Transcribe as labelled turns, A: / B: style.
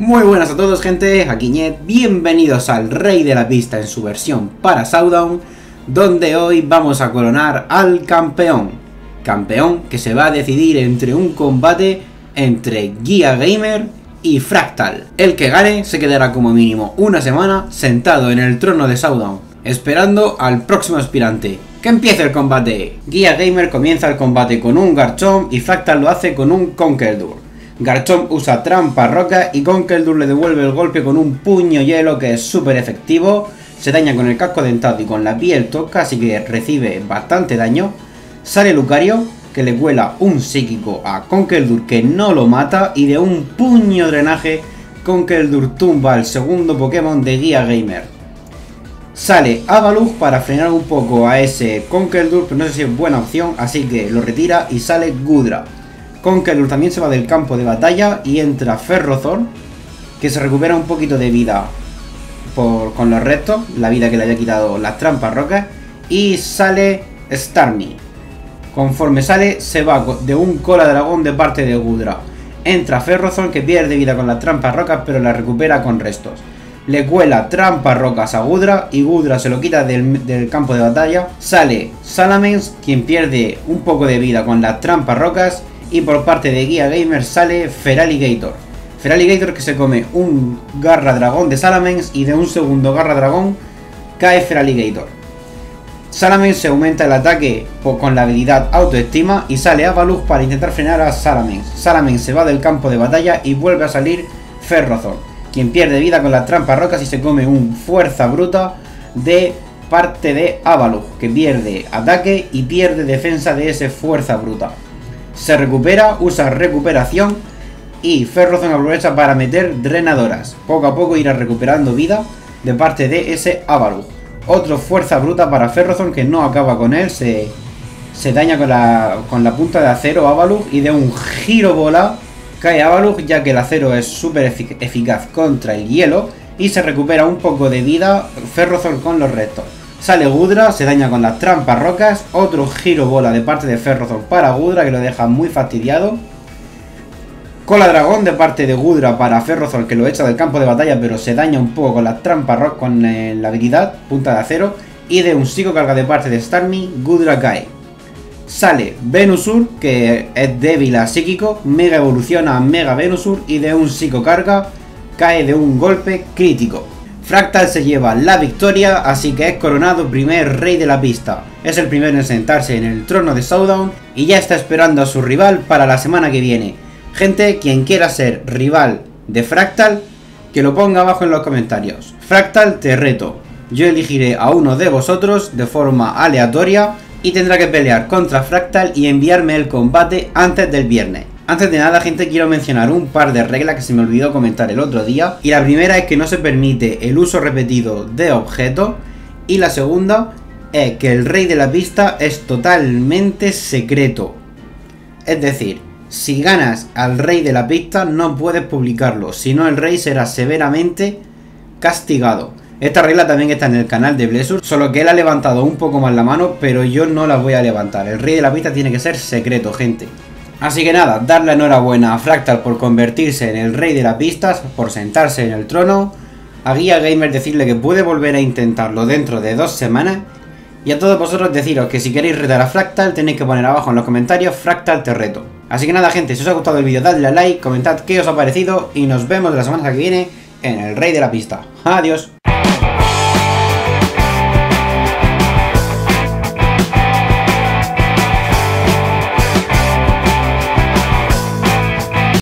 A: Muy buenas a todos gente, aquí Ñet, bienvenidos al Rey de la Pista en su versión para Saudown, donde hoy vamos a coronar al campeón. Campeón que se va a decidir entre un combate entre Guía Gamer y Fractal. El que gane se quedará como mínimo una semana sentado en el trono de Saudown, esperando al próximo aspirante. ¡Que empiece el combate! Guía Gamer comienza el combate con un Garchomp y Fractal lo hace con un Conkeldurr. Garchomp usa trampa roca y Conkeldurr le devuelve el golpe con un puño hielo que es súper efectivo. Se daña con el casco dentado y con la piel toca, así que recibe bastante daño. Sale Lucario, que le cuela un psíquico a Conkeldurr que no lo mata y de un puño drenaje Conkeldurr tumba al segundo Pokémon de Guía Gamer. Sale Avalugh para frenar un poco a ese Conkeldurr, pero no sé si es buena opción, así que lo retira y sale Gudra. Conkeldurr también se va del campo de batalla y entra Ferrothorn, que se recupera un poquito de vida por, con los restos, la vida que le había quitado las trampas rocas, y sale Starmie. Conforme sale, se va de un cola dragón de parte de Gudra. Entra Ferrothorn que pierde vida con las trampas rocas, pero la recupera con restos. Le cuela trampas rocas a Gudra y Gudra se lo quita del, del campo de batalla. Sale Salamence, quien pierde un poco de vida con las trampas rocas. Y por parte de Guía Gamer sale Feraligator. Feraligator que se come un Garra Dragón de Salamence y de un segundo Garra Dragón cae Feraligator. Salamence aumenta el ataque con la habilidad Autoestima y sale Avalugh para intentar frenar a Salamence. Salamence se va del campo de batalla y vuelve a salir Ferrothorn, quien pierde vida con las trampas rocas y se come un Fuerza Bruta de parte de Avalugh, que pierde ataque y pierde defensa de ese Fuerza Bruta. Se recupera, usa recuperación y Ferrothorn aprovecha para meter drenadoras. Poco a poco irá recuperando vida de parte de ese Avalugh. Otro fuerza bruta para Ferrothorn que no acaba con él, se, se daña con la, con la punta de acero Avalugh y de un giro bola cae Avalugh ya que el acero es súper eficaz contra el hielo y se recupera un poco de vida Ferrothorn con los restos. Sale Gudra, se daña con las trampas rocas, otro giro bola de parte de Ferrothorn para Gudra que lo deja muy fastidiado. Cola dragón de parte de Gudra para Ferrothorn que lo echa del campo de batalla pero se daña un poco con las trampas rock con eh, la habilidad, punta de acero. Y de un psico carga de parte de Starmie, Gudra cae. Sale Venusur, que es débil a psíquico, mega evoluciona a Mega Venusur y de un psico carga cae de un golpe crítico. Fractal se lleva la victoria, así que es coronado primer rey de la pista. Es el primero en sentarse en el trono de Showdown y ya está esperando a su rival para la semana que viene. Gente, quien quiera ser rival de Fractal, que lo ponga abajo en los comentarios. Fractal, te reto. Yo elegiré a uno de vosotros de forma aleatoria y tendrá que pelear contra Fractal y enviarme el combate antes del viernes. Antes de nada, gente, quiero mencionar un par de reglas que se me olvidó comentar el otro día. Y la primera es que no se permite el uso repetido de objetos. Y la segunda es que el rey de la pista es totalmente secreto. Es decir, si ganas al rey de la pista no puedes publicarlo, si no el rey será severamente castigado. Esta regla también está en el canal de Blessur, solo que él ha levantado un poco más la mano, pero yo no la voy a levantar. El rey de la pista tiene que ser secreto, gente. Así que nada, darle enhorabuena a Fractal por convertirse en el rey de la pista, por sentarse en el trono. A Guía Gamer decirle que puede volver a intentarlo dentro de dos semanas. Y a todos vosotros deciros que si queréis retar a Fractal tenéis que poner abajo en los comentarios Fractal te reto. Así que nada gente, si os ha gustado el vídeo dadle a like, comentad qué os ha parecido y nos vemos la semana que viene en el Rey de la Pista. Adiós.